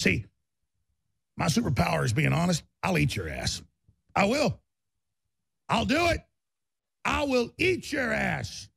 See, my superpower is being honest. I'll eat your ass. I will. I'll do it. I will eat your ass.